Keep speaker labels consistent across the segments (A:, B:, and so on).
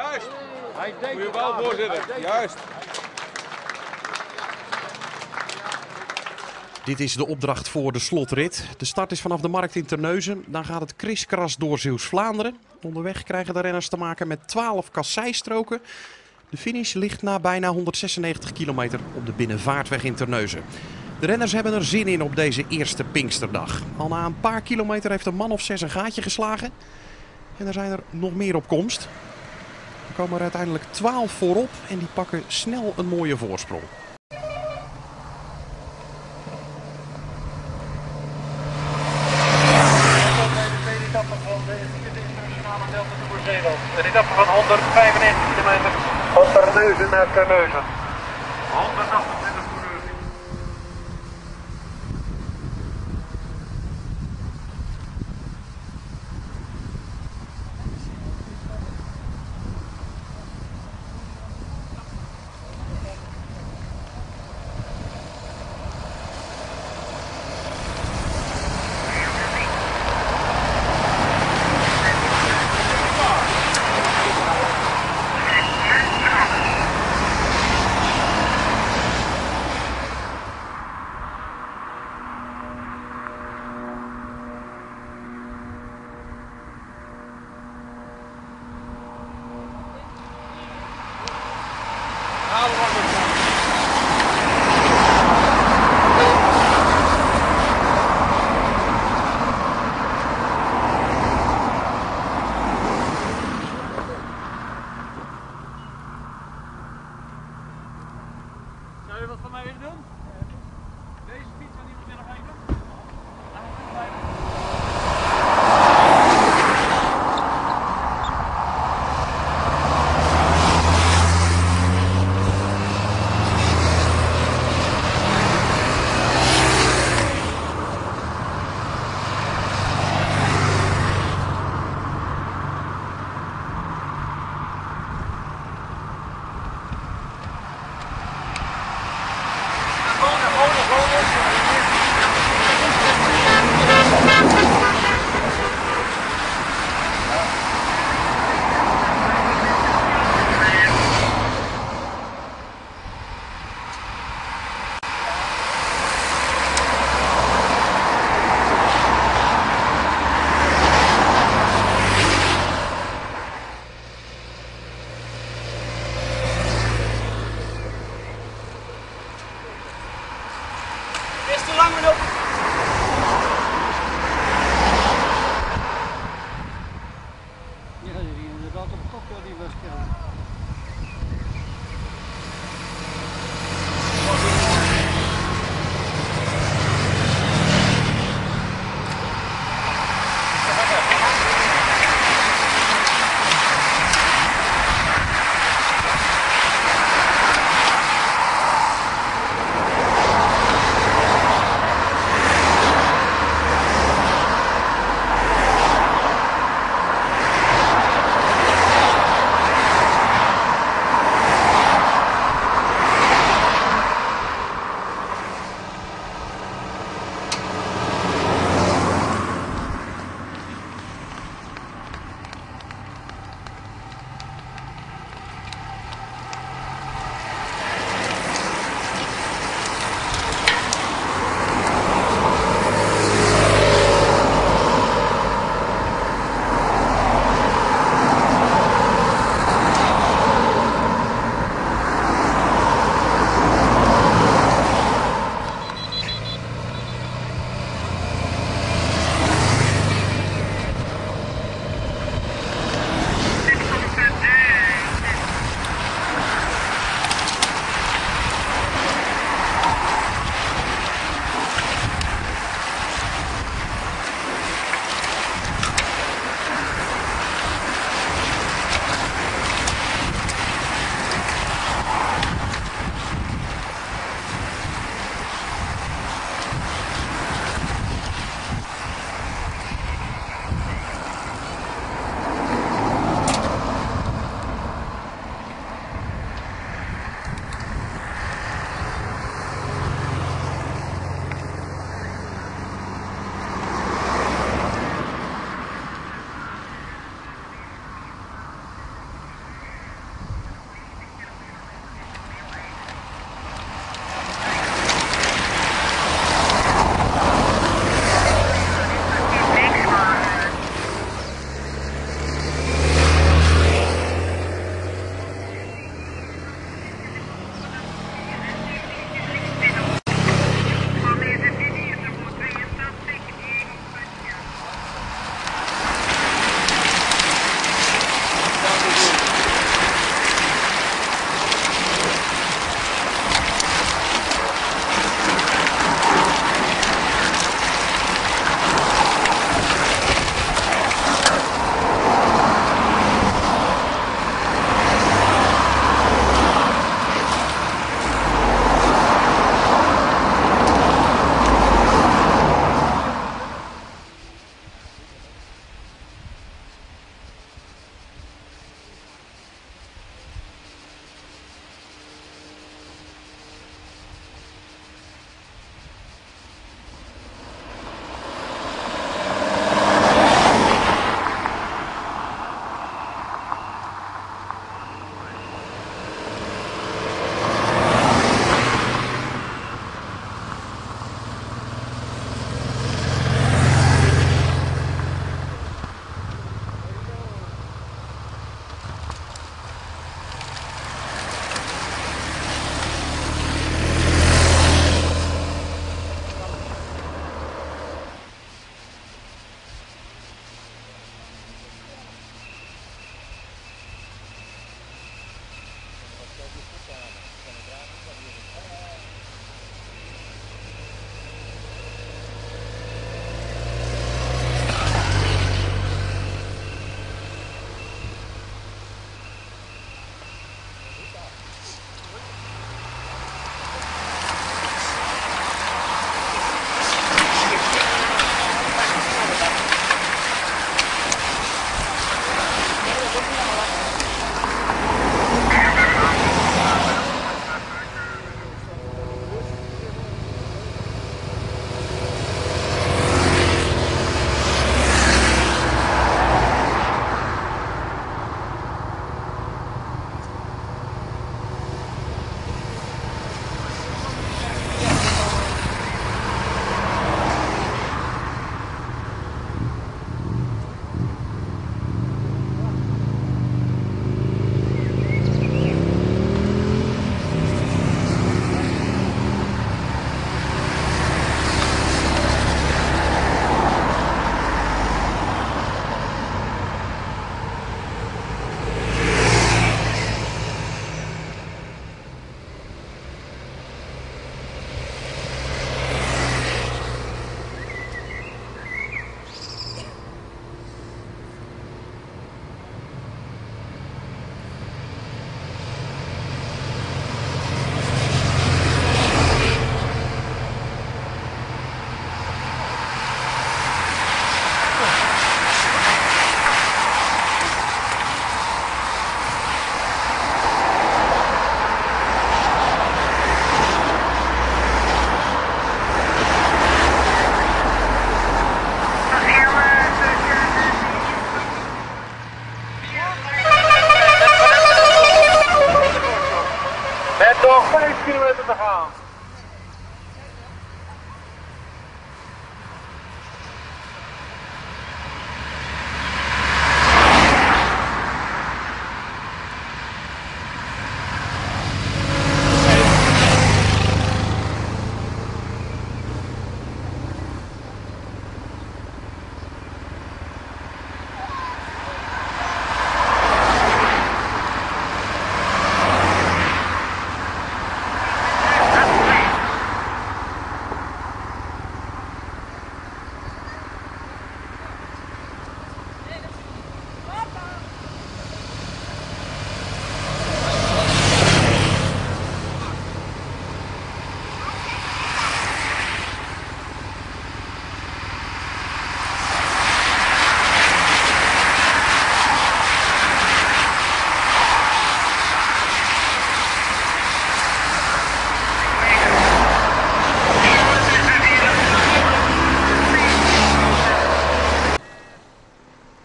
A: Juist.
B: Hij denkt
A: Goeie bal, voorzitter. Juist.
C: Dit is de opdracht voor de slotrit. De start is vanaf de markt in Terneuzen. Dan gaat het kriskras door Zeeuws-Vlaanderen. Onderweg krijgen de renners te maken met 12 kasseistroken. De finish ligt na bijna 196 kilometer op de binnenvaartweg in Terneuzen. De renners hebben er zin in op deze eerste Pinksterdag. Al na een paar kilometer heeft een man of zes een gaatje geslagen. En er zijn er nog meer op komst. Er komen er uiteindelijk 12 voorop en die pakken snel een mooie voorsprong.
D: bij de tweede etappe van de vierde internationale Delta Tour Zeeland. Een etappe van 195 kilometer van Terneuzen naar Terneuzen.
B: Zou je wat van mij willen doen? Deze fiets van iemand weer nog even?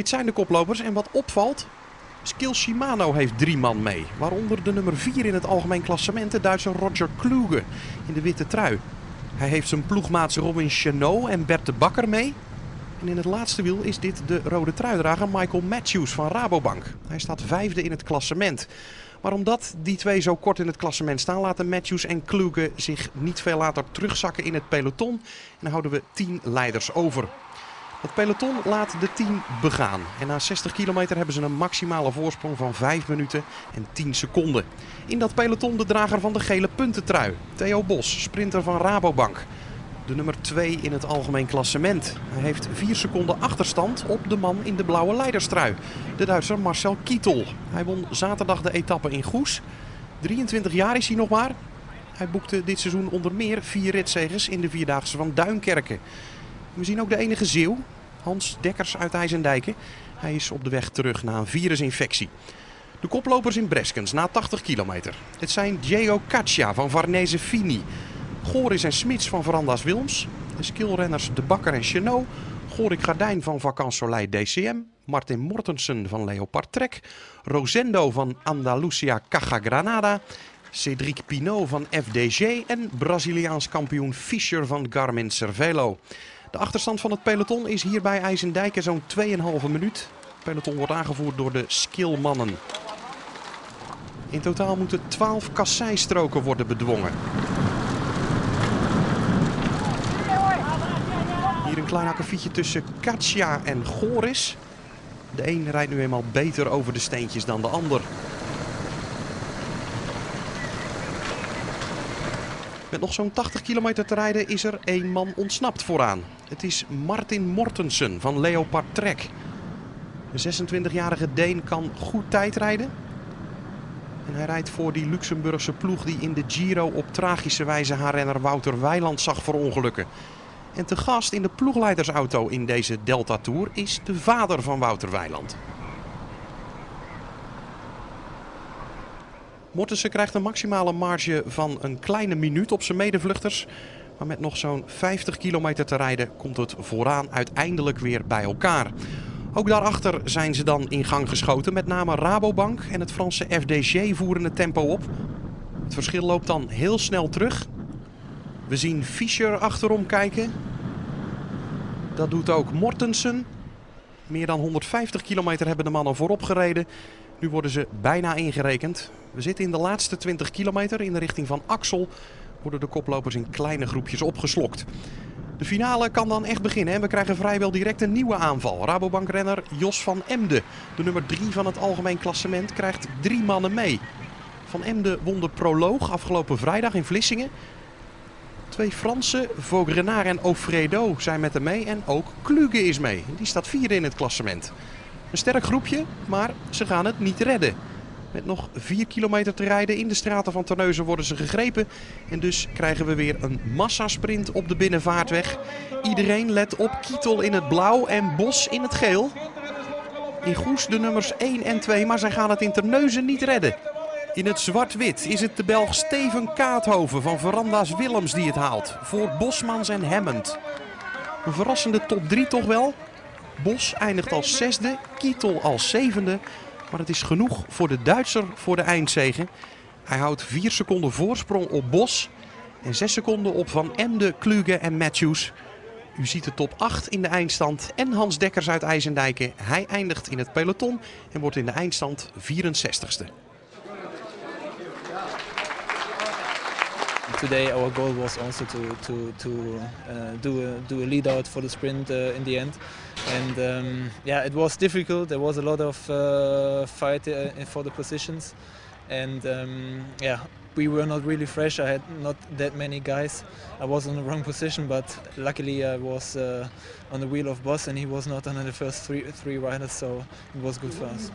C: Dit zijn de koplopers en wat opvalt, Skill Shimano heeft drie man mee. Waaronder de nummer 4 in het algemeen klassement, de Duitse Roger Kluge in de witte trui. Hij heeft zijn ploegmaats Robin Chenot en Bert de Bakker mee. En in het laatste wiel is dit de rode truidrager Michael Matthews van Rabobank. Hij staat vijfde in het klassement. Maar omdat die twee zo kort in het klassement staan, laten Matthews en Kluge zich niet veel later terugzakken in het peloton. En houden we 10 leiders over. Het peloton laat de 10 begaan. En na 60 kilometer hebben ze een maximale voorsprong van 5 minuten en 10 seconden. In dat peloton de drager van de gele puntentrui, Theo Bos, sprinter van Rabobank. De nummer 2 in het algemeen klassement. Hij heeft 4 seconden achterstand op de man in de blauwe leiderstrui. De Duitser Marcel Kittel. Hij won zaterdag de etappe in Goes. 23 jaar is hij nog maar. Hij boekte dit seizoen onder meer vier ritzegers in de Vierdaagse van Duinkerken. We zien ook de enige Zeeuw, Hans Dekkers uit IJzendijken. Hij is op de weg terug na een virusinfectie. De koplopers in Breskens na 80 kilometer. Het zijn Diego Caccia van Varnese Fini. Goris en Smits van Veranda's Wilms. De skillrenners De Bakker en Chenot. Gorik Gardijn van Vakant Soleil DCM. Martin Mortensen van Leopard Trek. Rosendo van Andalusia Caja Granada. Cedric Pinot van FDG en Braziliaans kampioen Fischer van Garmin Cervelo. De achterstand van het peloton is hier bij IJsendijken zo'n 2,5 minuut. Het peloton wordt aangevoerd door de skillmannen. In totaal moeten 12 kasseistroken worden bedwongen. Hier een klein akkefietje tussen Katja en Goris. De een rijdt nu eenmaal beter over de steentjes dan de ander. Met nog zo'n 80 kilometer te rijden is er één man ontsnapt vooraan. Het is Martin Mortensen van Leopard Trek. De 26-jarige Deen kan goed tijdrijden. En hij rijdt voor die Luxemburgse ploeg die in de Giro op tragische wijze haar renner Wouter Weiland zag verongelukken. En te gast in de ploegleidersauto in deze Delta Tour is de vader van Wouter Weiland. Mortensen krijgt een maximale marge van een kleine minuut op zijn medevluchters. Maar met nog zo'n 50 kilometer te rijden komt het vooraan uiteindelijk weer bij elkaar. Ook daarachter zijn ze dan in gang geschoten. Met name Rabobank en het Franse FDG voeren het tempo op. Het verschil loopt dan heel snel terug. We zien Fischer achterom kijken. Dat doet ook Mortensen. Meer dan 150 kilometer hebben de mannen voorop gereden. Nu worden ze bijna ingerekend. We zitten in de laatste 20 kilometer in de richting van Axel. Worden de koplopers in kleine groepjes opgeslokt. De finale kan dan echt beginnen en we krijgen vrijwel direct een nieuwe aanval. Rabobankrenner Jos van Emden, de nummer 3 van het algemeen klassement, krijgt drie mannen mee. Van Emden won de proloog afgelopen vrijdag in Vlissingen. Twee Fransen, Vaugrenard en Ofredo zijn met hem mee en ook Kluge is mee. Die staat vierde in het klassement. Een sterk groepje, maar ze gaan het niet redden. Met nog 4 kilometer te rijden in de straten van Terneuzen worden ze gegrepen. En dus krijgen we weer een massasprint op de binnenvaartweg. Iedereen let op Kietel in het blauw en Bos in het geel. In Goes de nummers 1 en 2, maar zij gaan het in Terneuzen niet redden. In het zwart-wit is het de Belg Steven Kaathoven van Veranda's Willems die het haalt. Voor Bosmans en Hammond. Een verrassende top 3 toch wel. Bos eindigt als zesde, Kietel als zevende. Maar het is genoeg voor de Duitser voor de eindzegen. Hij houdt 4 seconden voorsprong op Bos en 6 seconden op Van Emde, Kluge en Matthews. U ziet de top 8 in de eindstand en Hans Dekkers uit IJsendijken. Hij eindigt in het peloton en wordt in de eindstand 64ste.
A: Today our goal was also to to to uh, do do a lead out for the sprint uh, in the end, and um, yeah, it was difficult. There was a lot of uh, fight uh, for the positions, and um, yeah, we were not really fresh. I had not that many guys. I was in the wrong position, but luckily I was uh, on the wheel of Boss, and he was not on the first three three riders, so it was good for us.